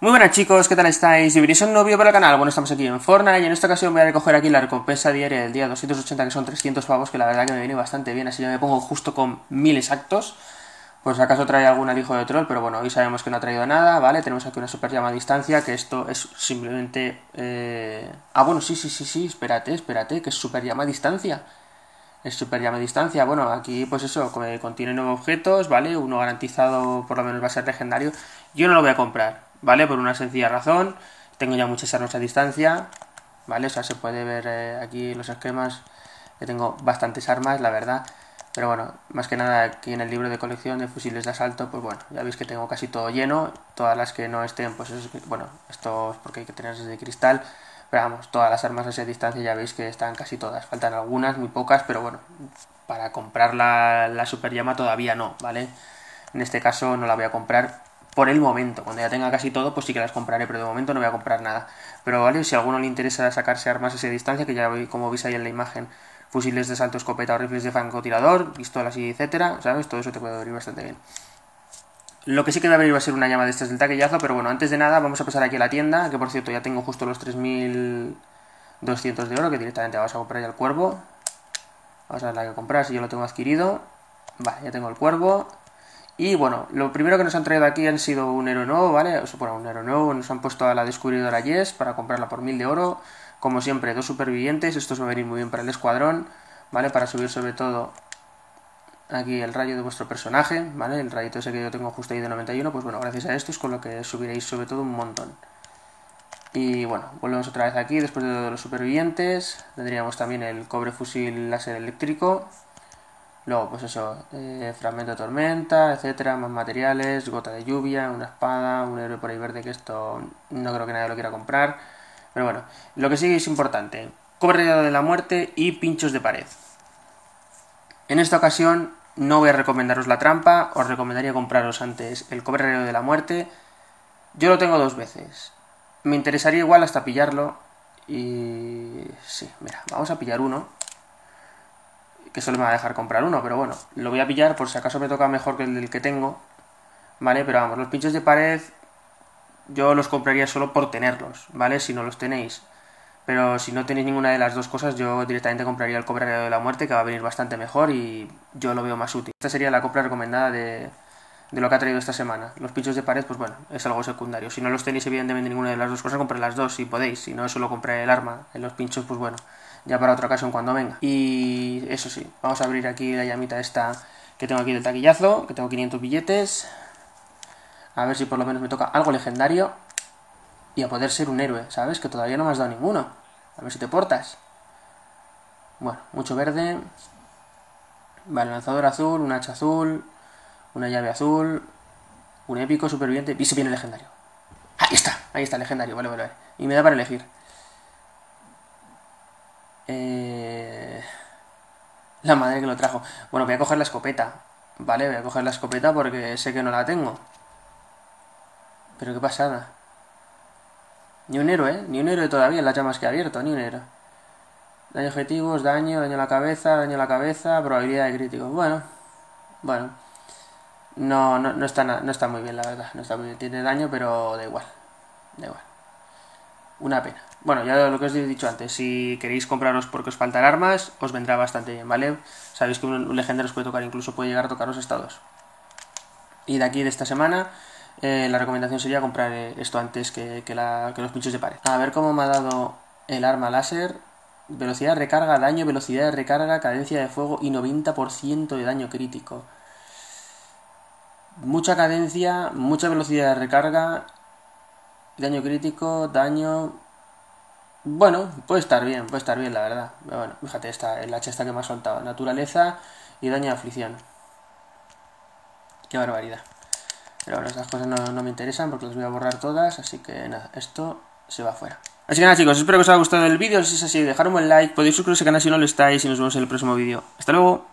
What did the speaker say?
buenas chicos, ¿qué tal estáis? Bienvenidos a un nuevo vídeo para el canal. Bueno, estamos aquí en Fortnite y en esta ocasión voy a recoger aquí la recompensa diaria del día 280 que son 300 pavos, que la verdad que me viene bastante bien, así ya me pongo justo con mil exactos. Pues acaso trae algún hijo de troll, pero bueno, hoy sabemos que no ha traído nada, ¿vale? Tenemos aquí una super llama a distancia, que esto es simplemente... Eh... Ah, bueno, sí, sí, sí, sí, espérate, espérate, que es super llama a distancia. Es super llama a distancia, bueno, aquí pues eso, contiene nuevos objetos, ¿vale? Uno garantizado por lo menos va a ser legendario. Yo no lo voy a comprar, ¿vale? Por una sencilla razón, tengo ya muchas armas a distancia, ¿vale? O sea, se puede ver eh, aquí los esquemas, que tengo bastantes armas, la verdad. Pero bueno, más que nada aquí en el libro de colección de fusiles de asalto, pues bueno, ya veis que tengo casi todo lleno. Todas las que no estén, pues es, bueno, esto es porque hay que tenerlas de cristal. Pero vamos, todas las armas a esa distancia ya veis que están casi todas. Faltan algunas, muy pocas, pero bueno, para comprar la, la super llama todavía no, ¿vale? En este caso no la voy a comprar por el momento. Cuando ya tenga casi todo, pues sí que las compraré, pero de momento no voy a comprar nada. Pero vale, si a alguno le interesa sacarse armas a esa distancia, que ya como veis ahí en la imagen, fusiles de salto, escopeta o rifles de francotirador, pistolas y etcétera, ¿sabes? Todo eso te puede abrir bastante bien. Lo que sí que me abrir va a ser una llama de estas del taquillazo, pero bueno, antes de nada vamos a pasar aquí a la tienda, que por cierto ya tengo justo los 3200 de oro, que directamente vamos a comprar ya el cuervo. Vamos a ver la que comprar, si yo lo tengo adquirido. Vale, ya tengo el cuervo. Y bueno, lo primero que nos han traído aquí han sido un héroe nuevo, ¿vale? Bueno, un héroe nuevo, nos han puesto a la descubridora Yes para comprarla por mil de oro. Como siempre, dos supervivientes, esto va a venir muy bien para el escuadrón, ¿vale? Para subir sobre todo aquí el rayo de vuestro personaje, ¿vale? El rayito ese que yo tengo justo ahí de 91, pues bueno, gracias a esto es con lo que subiréis sobre todo un montón. Y bueno, volvemos otra vez aquí, después de los supervivientes, tendríamos también el cobre fusil láser eléctrico, Luego, pues eso, eh, fragmento de tormenta, etcétera, más materiales, gota de lluvia, una espada, un héroe por ahí verde, que esto no creo que nadie lo quiera comprar. Pero bueno, lo que sí es importante, cobre de la muerte y pinchos de pared. En esta ocasión no voy a recomendaros la trampa, os recomendaría compraros antes el cobre de la muerte. Yo lo tengo dos veces. Me interesaría igual hasta pillarlo. Y sí, mira, vamos a pillar uno que solo me va a dejar comprar uno, pero bueno, lo voy a pillar por si acaso me toca mejor que el del que tengo, ¿vale? Pero vamos, los pinchos de pared yo los compraría solo por tenerlos, ¿vale? Si no los tenéis. Pero si no tenéis ninguna de las dos cosas, yo directamente compraría el cobre de la muerte, que va a venir bastante mejor y yo lo veo más útil. Esta sería la compra recomendada de, de lo que ha traído esta semana. Los pinchos de pared, pues bueno, es algo secundario. Si no los tenéis evidentemente ninguna de las dos cosas, comprad las dos si podéis. Si no, solo compré el arma. En los pinchos, pues bueno, ya para otra ocasión cuando venga. Y eso sí, vamos a abrir aquí la llamita esta que tengo aquí del taquillazo, que tengo 500 billetes. A ver si por lo menos me toca algo legendario. Y a poder ser un héroe, ¿sabes? Que todavía no me has dado ninguno. A ver si te portas. Bueno, mucho verde. Vale, lanzador azul, un hacha azul, una llave azul, un épico superviviente y se viene legendario. Ahí está, ahí está, legendario, vale, vale, vale. Y me da para elegir. Eh... La madre que lo trajo. Bueno, voy a coger la escopeta. Vale, voy a coger la escopeta porque sé que no la tengo. Pero qué pasada. Ni un héroe, ¿eh? Ni un héroe todavía en las llamas que he abierto, ni un héroe. Daño objetivos, daño, daño a la cabeza, daño a la cabeza, probabilidad de crítico. Bueno, bueno. No, no, no, está, no está muy bien, la verdad. No está muy bien. Tiene daño, pero da igual. Da igual. Una pena. Bueno, ya lo que os he dicho antes, si queréis compraros porque os faltan armas, os vendrá bastante bien, ¿vale? Sabéis que un, legendario os puede tocar, incluso puede llegar a tocaros estados. Y de aquí, de esta semana, eh, la recomendación sería comprar eh, esto antes que, que, los pinchos de pared. A ver cómo me ha dado el arma láser. Velocidad de recarga, daño, velocidad de recarga, cadencia de fuego y 90% de daño crítico. Mucha cadencia, mucha velocidad de recarga, daño crítico, daño, bueno, puede estar bien, puede estar bien, la verdad. bueno, fíjate, esta, el hacha esta que me ha soltado. Naturaleza y daño de aflicción. Qué barbaridad. Pero bueno, estas cosas no, me interesan porque las voy a borrar todas, así que nada, esto se va fuera. Así que nada chicos, espero que os haya gustado el vídeo, si es así, dejadme un like, podéis suscribiros al canal si no lo estáis y nos vemos en el próximo vídeo. Hasta luego.